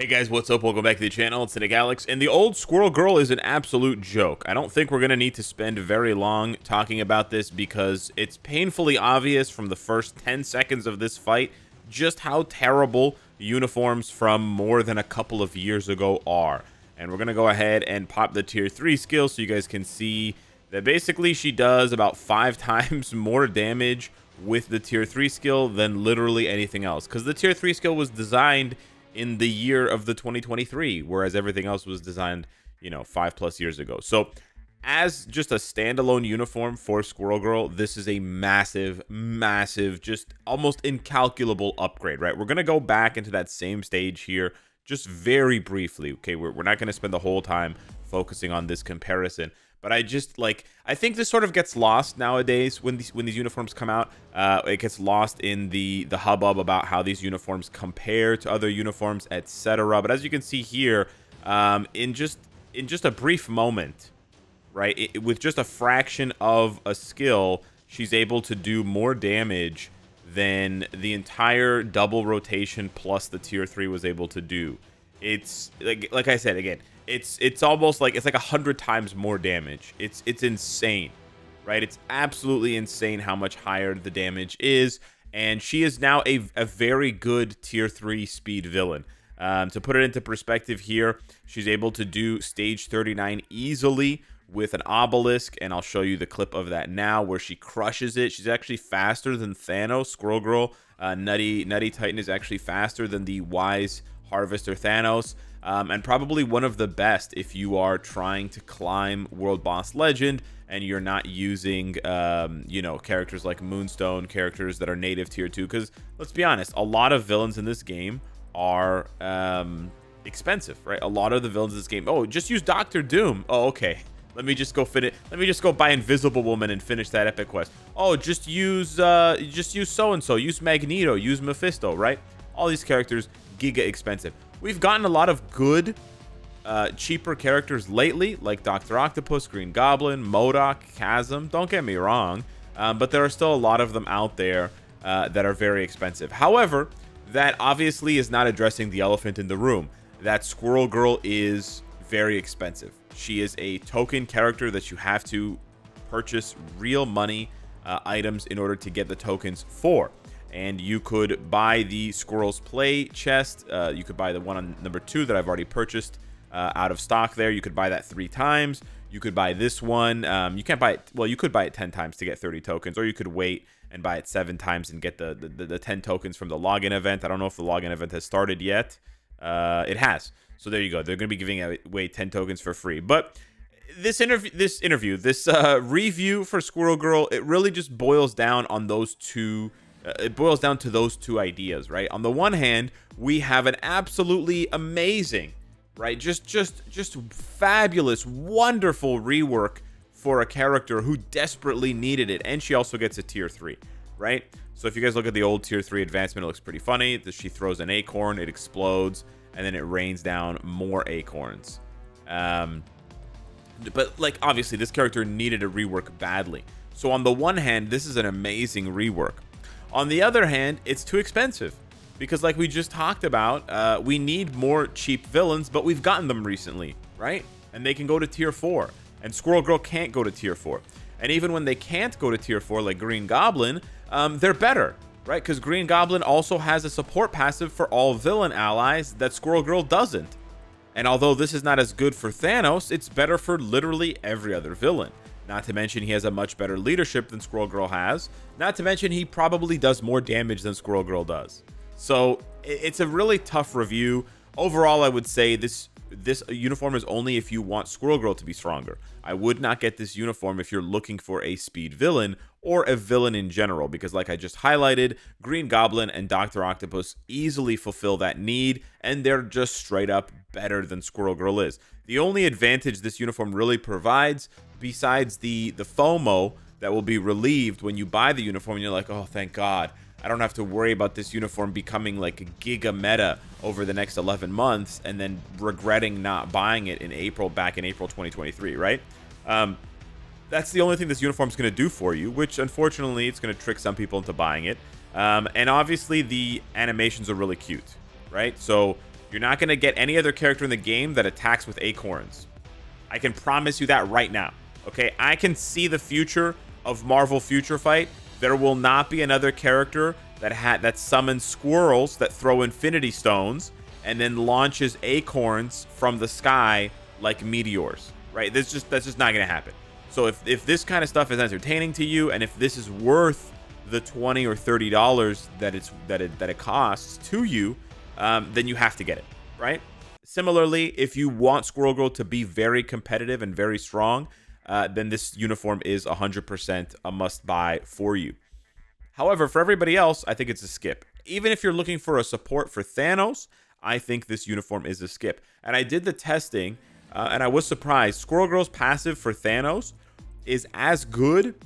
Hey guys, what's up? Welcome back to the channel. It's Cynic Alex, and the old Squirrel Girl is an absolute joke. I don't think we're going to need to spend very long talking about this because it's painfully obvious from the first 10 seconds of this fight just how terrible uniforms from more than a couple of years ago are. And we're going to go ahead and pop the tier 3 skill so you guys can see that basically she does about 5 times more damage with the tier 3 skill than literally anything else. Because the tier 3 skill was designed in the year of the 2023, whereas everything else was designed, you know, five plus years ago. So, as just a standalone uniform for Squirrel Girl, this is a massive, massive, just almost incalculable upgrade, right? We're going to go back into that same stage here just very briefly. Okay, we're, we're not going to spend the whole time focusing on this comparison. But I just like I think this sort of gets lost nowadays when these when these uniforms come out. Uh, it gets lost in the the hubbub about how these uniforms compare to other uniforms, etc. But as you can see here, um, in just in just a brief moment, right, it, with just a fraction of a skill, she's able to do more damage than the entire double rotation plus the tier three was able to do. It's like like I said again it's it's almost like it's like a hundred times more damage. It's it's insane, right? It's absolutely insane how much higher the damage is, and she is now a a very good tier three speed villain. Um, to put it into perspective here, she's able to do stage 39 easily with an obelisk, and I'll show you the clip of that now where she crushes it. She's actually faster than Thanos. Squirrel Girl, uh, Nutty Nutty Titan is actually faster than the Wise Harvester Thanos um, and probably one of the best if you are trying to climb World Boss Legend and you're not using, um, you know, characters like Moonstone, characters that are native tier 2. Because let's be honest, a lot of villains in this game are um, expensive, right? A lot of the villains in this game, oh, just use Doctor Doom. Oh, okay. Let me just go fit it. Let me just go buy Invisible Woman and finish that epic quest. Oh, just use, uh, just use so and so. Use Magneto. Use Mephisto. Right? All these characters giga expensive. We've gotten a lot of good, uh, cheaper characters lately, like Dr. Octopus, Green Goblin, MODOK, Chasm. Don't get me wrong, um, but there are still a lot of them out there uh, that are very expensive. However, that obviously is not addressing the elephant in the room. That Squirrel Girl is very expensive. She is a token character that you have to purchase real money uh, items in order to get the tokens for and you could buy the Squirrels Play chest. Uh, you could buy the one on number two that I've already purchased uh, out of stock there. You could buy that three times. You could buy this one. Um, you can't buy it. Well, you could buy it 10 times to get 30 tokens, or you could wait and buy it seven times and get the, the, the 10 tokens from the login event. I don't know if the login event has started yet. Uh, it has. So there you go. They're going to be giving away 10 tokens for free. But this interview, this interview, this uh, review for Squirrel Girl, it really just boils down on those two it boils down to those two ideas, right? On the one hand, we have an absolutely amazing, right? Just just just fabulous, wonderful rework for a character who desperately needed it, and she also gets a tier 3, right? So if you guys look at the old tier 3 advancement, it looks pretty funny. She throws an acorn, it explodes, and then it rains down more acorns. Um, but like obviously this character needed a rework badly. So on the one hand, this is an amazing rework. On the other hand, it's too expensive because like we just talked about, uh, we need more cheap villains, but we've gotten them recently, right? And they can go to tier 4, and Squirrel Girl can't go to tier 4. And even when they can't go to tier 4, like Green Goblin, um, they're better, right? Because Green Goblin also has a support passive for all villain allies that Squirrel Girl doesn't. And although this is not as good for Thanos, it's better for literally every other villain. Not to mention he has a much better leadership than Squirrel Girl has. Not to mention he probably does more damage than Squirrel Girl does. So it's a really tough review. Overall, I would say this this uniform is only if you want Squirrel Girl to be stronger. I would not get this uniform if you're looking for a speed villain or a villain in general, because like I just highlighted, Green Goblin and Dr. Octopus easily fulfill that need, and they're just straight up better than Squirrel Girl is. The only advantage this uniform really provides besides the the FOMO that will be relieved when you buy the uniform and you're like, oh, thank God. I don't have to worry about this uniform becoming like a giga meta over the next 11 months and then regretting not buying it in April, back in April 2023, right? Um, that's the only thing this uniform is going to do for you, which unfortunately it's going to trick some people into buying it. Um, and obviously the animations are really cute, right? So You're not going to get any other character in the game that attacks with acorns. I can promise you that right now. Okay, I can see the future of Marvel Future Fight. There will not be another character that had that summons squirrels that throw infinity stones and then launches acorns from the sky like meteors. Right? That's just that's just not gonna happen. So if, if this kind of stuff is entertaining to you and if this is worth the 20 or 30 dollars that it's that it that it costs to you, um, then you have to get it, right? Similarly, if you want Squirrel Girl to be very competitive and very strong, uh, then this uniform is 100% a must buy for you. However, for everybody else, I think it's a skip. Even if you're looking for a support for Thanos, I think this uniform is a skip. And I did the testing, uh, and I was surprised. Squirrel Girl's passive for Thanos is as good.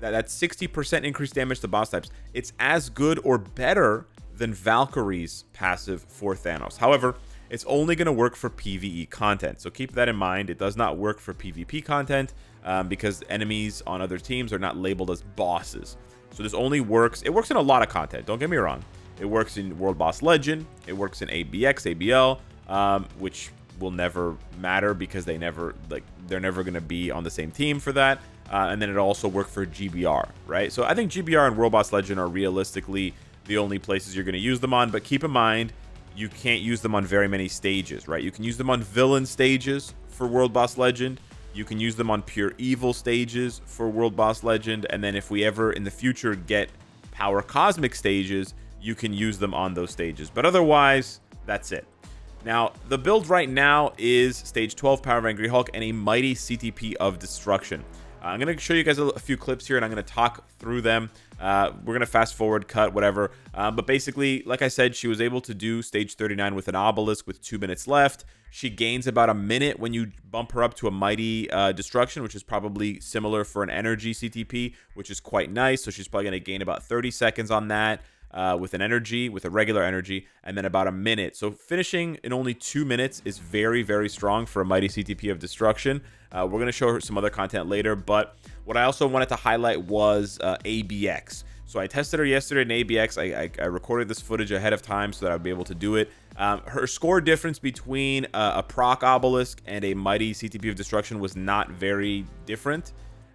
That that's 60% increased damage to boss types. It's as good or better than Valkyrie's passive for Thanos. However, it's only going to work for PvE content. So keep that in mind. It does not work for PvP content um, because enemies on other teams are not labeled as bosses. So this only works, it works in a lot of content, don't get me wrong. It works in World Boss Legend, it works in ABX, ABL, um, which will never matter because they never, like, they're never going to be on the same team for that. Uh, and then it also work for GBR, right? So I think GBR and World Boss Legend are realistically the only places you're going to use them on. But keep in mind, you can't use them on very many stages, right? You can use them on villain stages for World Boss Legend. You can use them on pure evil stages for World Boss Legend. And then if we ever in the future get power cosmic stages, you can use them on those stages. But otherwise, that's it. Now, the build right now is stage 12 Power of Angry Hulk and a mighty CTP of Destruction. Uh, I'm going to show you guys a, a, few clips here and I'm going to talk through them. Uh, we're going to fast forward, cut, whatever. Uh, but basically, like I said, she was able to do stage 39 with an obelisk with two minutes left. She gains about a minute when you bump her up to a mighty uh, destruction, which is probably similar for an energy CTP, which is quite nice. So she's probably going to gain about 30 seconds on that. Uh, with an energy, with a regular energy, and then about a minute. So finishing in only two minutes is very, very strong for a Mighty CTP of Destruction. Uh, we're going to show her some other content later, but what I also wanted to highlight was uh, ABX. So I tested her yesterday in ABX. I, I, I, recorded this footage ahead of time so that I'd be able to do it. Um, her score difference between uh, a proc obelisk and a mighty CTP of destruction was not very different.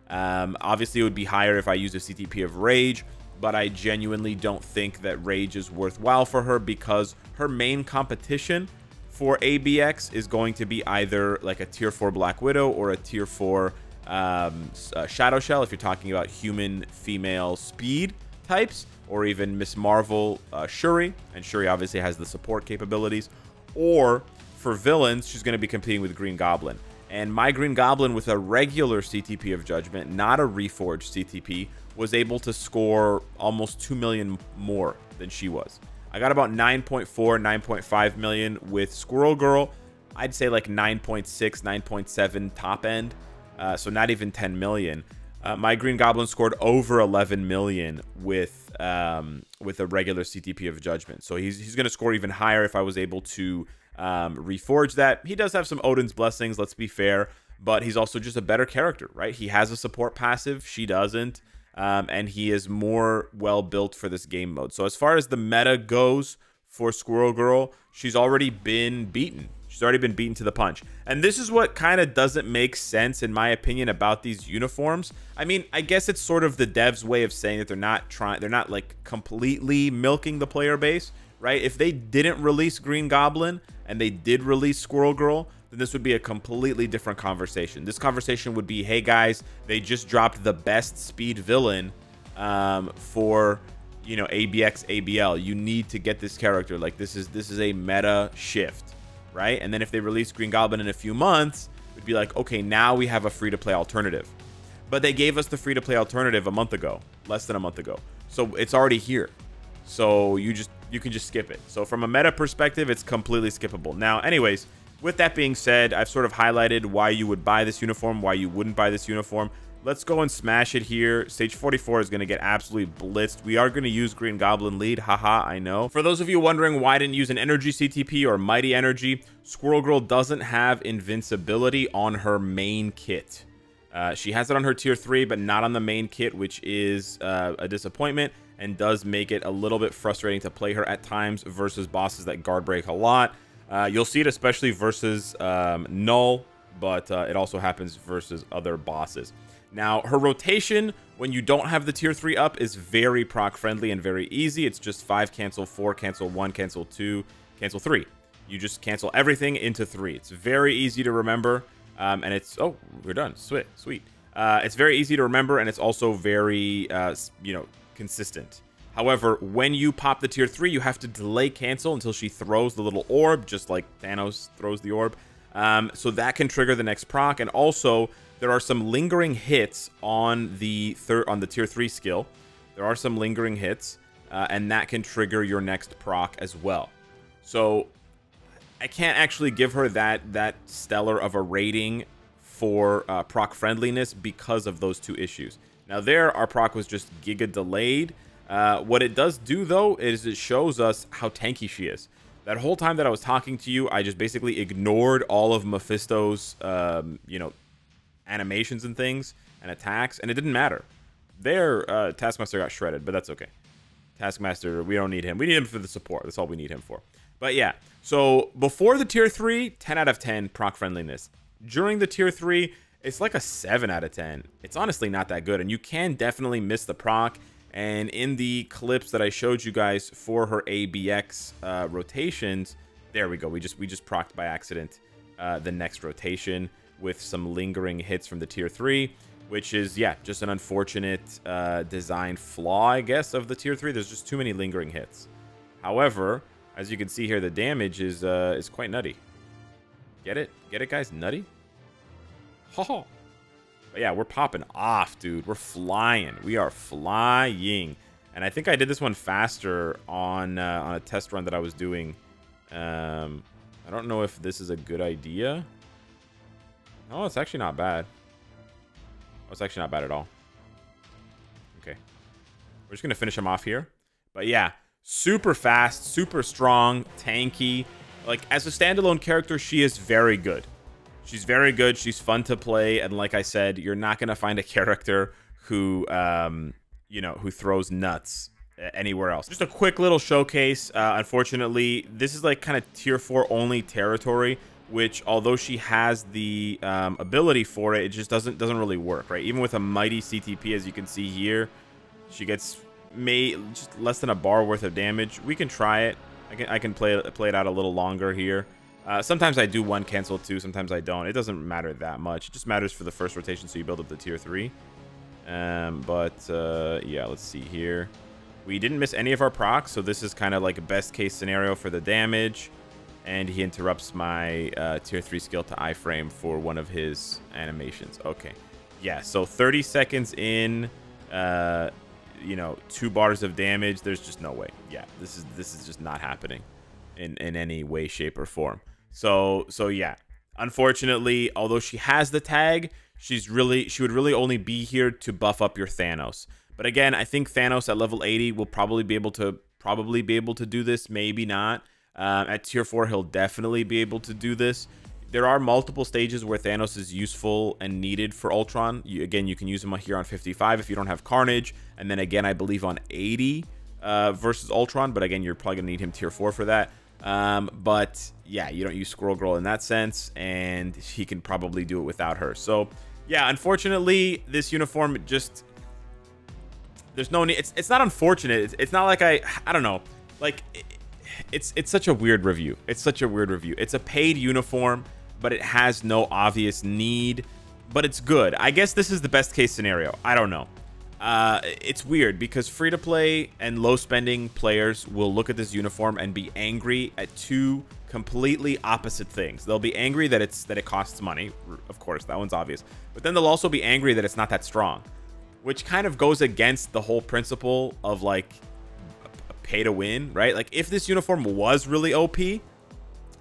Um, obviously, it would be higher if I used a CTP of rage, but I genuinely don't think that rage is worthwhile for her because her main competition for ABX is going to be either like a tier 4 Black Widow or a tier 4 um, uh, Shadow Shell if you're talking about human female speed types, or even Miss Marvel uh, Shuri, and Shuri obviously has the support capabilities. Or for villains, she's going to be competing with Green Goblin. And my Green Goblin with a regular CTP of Judgment, not a reforged CTP, was able to score almost 2 million more than she was. I got about 9.4, 9.5 million with Squirrel Girl. I'd say like 9.6, 9.7 top end. Uh, so not even 10 million. Uh, my Green Goblin scored over 11 million with um, with a regular CTP of Judgment. So he's, he's going to score even higher if I was able to um, reforge that. He does have some Odin's Blessings, let's be fair, but he's also just a better character, right? He has a support passive, she doesn't, um, and he is more well built for this game mode. So as far as the meta goes for Squirrel Girl, she's already been beaten. She's already been beaten to the punch. And this is what kind of doesn't make sense, in my opinion, about these uniforms. I mean, I guess it's sort of the devs' way of saying that they're not trying, they're not like completely milking the player base, right? If they didn't release Green Goblin and they did release Squirrel Girl, then this would be a completely different conversation. This conversation would be, hey guys, they just dropped the best speed villain um, for you know ABX ABL. You need to get this character. Like this is this is a meta shift right? And then if they release Green Goblin in a few months, it'd be like, okay, now we have a free to play alternative. But they gave us the free to play alternative a month ago, less than a month ago. So it's already here. So you just you can just skip it. So from a meta perspective, it's completely skippable. Now, anyways, with that being said, I've sort of highlighted why you would buy this uniform, why you wouldn't buy this uniform. Let's go and smash it here. Stage 44 is going to get absolutely blitzed. We are going to use Green Goblin lead. Haha, I know. For those of you wondering why I didn't use an Energy CTP or Mighty Energy, Squirrel Girl doesn't have invincibility on her main kit. Uh, she has it on her tier 3, but not on the main kit, which is uh, a disappointment. And does make it a little bit frustrating to play her at times versus bosses that guard break a lot. Uh, you'll see it especially versus um, Knull, but uh, it also happens versus other bosses. Now, her rotation when you don't have the tier 3 up is very proc friendly and very easy. It's just 5 cancel, 4 cancel, 1 cancel, 2 cancel, 3. You just cancel everything into 3. It's very easy to remember. Um, and it's, oh, we're done. Sweet, sweet. Uh, it's very easy to remember, and it's also very, uh, you know, consistent. However, when you pop the tier 3, you have to delay cancel until she throws the little orb, just like Thanos throws the orb. Um, so that can trigger the next proc, and also there are some lingering hits on the third on the tier 3 skill. There are some lingering hits, uh, and that can trigger your next proc as well. So I can't actually give her that that stellar of a rating for uh, proc friendliness because of those two issues. Now there, our proc was just giga delayed. Uh, what it does do though is it shows us how tanky she is. That whole time that I was talking to you, I just basically ignored all of Mephisto's, um, you know, animations and things and attacks, and it didn't matter. There, uh, Taskmaster got shredded, but that's okay. Taskmaster, we don't need him. We need him for the support. That's all we need him for. But yeah, so before the tier 3, 10 out of 10 proc friendliness during the tier 3, it's like a 7 out of 10. It's honestly not that good, and you can definitely miss the proc. And in the clips that I showed you guys for her ABX uh, rotations, there we go. We just we just procced by accident uh, the next rotation with some lingering hits from the tier 3, which is, yeah, just an unfortunate uh, design flaw, I guess, of the tier 3. There's just too many lingering hits. However, as you can see here, the damage is uh, is quite nutty. Get it? Get it, guys? Nutty? Ha But yeah, we're popping off, dude. We're flying. We are flying. And I think I did this one faster on uh, on a test run that I was doing. Um, I don't know if this is a good idea. Oh, it's actually not bad. Oh, it's actually not bad at all. Okay. We're just going to finish him off here. But yeah, super fast, super strong, tanky. Like, as a standalone character, she is very good. She's very good. She's fun to play. And like I said, you're not going to find a character who, um, you know, who throws nuts anywhere else. Just a quick little showcase. Uh, unfortunately, this is like kind of tier 4 only territory, which although she has the um, ability for it, it just doesn't doesn't really work, right? Even with a mighty CTP, as you can see here, she gets may just less than a bar worth of damage. We can try it. I can I can play play it out a little longer here. Uh, sometimes I do one cancel two, sometimes I don't. It doesn't matter that much. It just matters for the first rotation, so you build up the tier three. Um, but uh, yeah, let's see here. We didn't miss any of our procs, so this is kind of like a best case scenario for the damage. And he interrupts my uh, tier 3 skill to iframe for one of his animations. Okay. Yeah, so 30 seconds in, uh, you know, two bars of damage. There's just no way. Yeah, this is this is just not happening in in any way, shape, or form. So so yeah. Unfortunately, although she has the tag, she's really she would really only be here to buff up your Thanos. But again, I think Thanos at level 80 will probably be able to probably be able to do this. Maybe not. Um, at tier 4, he'll definitely be able to do this there are multiple stages where Thanos is useful and needed for Ultron. You, again, you can use him here on 55 if you don't have Carnage, and then again, I believe on 80 uh, versus Ultron. But again, you're probably gonna need him tier four for that. Um, but yeah, you don't use Squirrel Girl in that sense, and he can probably do it without her. So yeah, unfortunately, this uniform just there's no need. It's it's not unfortunate. It's, it's not like I I don't know like. it's it's such a weird review. It's such a weird review. It's a paid uniform but it has no obvious need. But it's good. I guess this is the best case scenario. I don't know. Uh, it's weird because free to play and low spending players will look at this uniform and be angry at two completely opposite things. They'll be angry that it's that it costs money, of course, that one's obvious. But then they'll also be angry that it's not that strong, which kind of goes against the whole principle of like pay to win, right? Like if this uniform was really OP,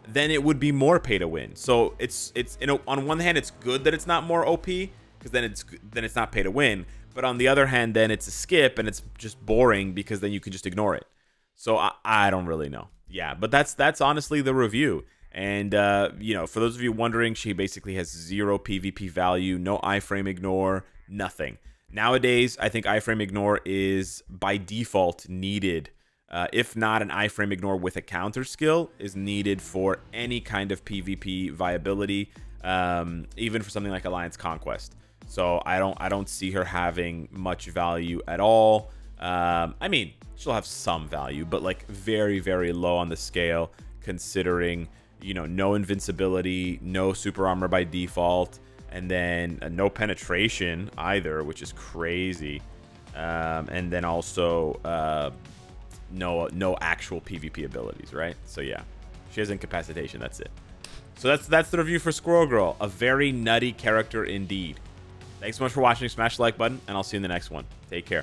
then it would be more pay to win. So it's it's you know on one hand it's good that it's not more OP because then it's then it's not pay to win. But on the other hand, then it's a skip and it's just boring because then you can just ignore it. So I, I don't really know. Yeah, but that's that's honestly the review. And uh, you know, for those of you wondering, she basically has zero PvP value, no iframe ignore, nothing. Nowadays, I think iframe ignore is by default needed. Uh, if not, an iframe ignore with a counter skill is needed for any kind of PvP viability, um, even for something like Alliance Conquest. So I don't I don't see her having much value at all. Um, I mean, she'll have some value, but like very very low on the scale, considering you know no invincibility, no super armor by default and then uh, no penetration either, which is crazy. Um, and then also uh, no no actual PvP abilities, right? So yeah, she has incapacitation. That's it. So that's that's the review for Squirrel Girl, a very nutty character indeed. Thanks so much for watching. Smash the like button, and I'll see you in the next one. Take care.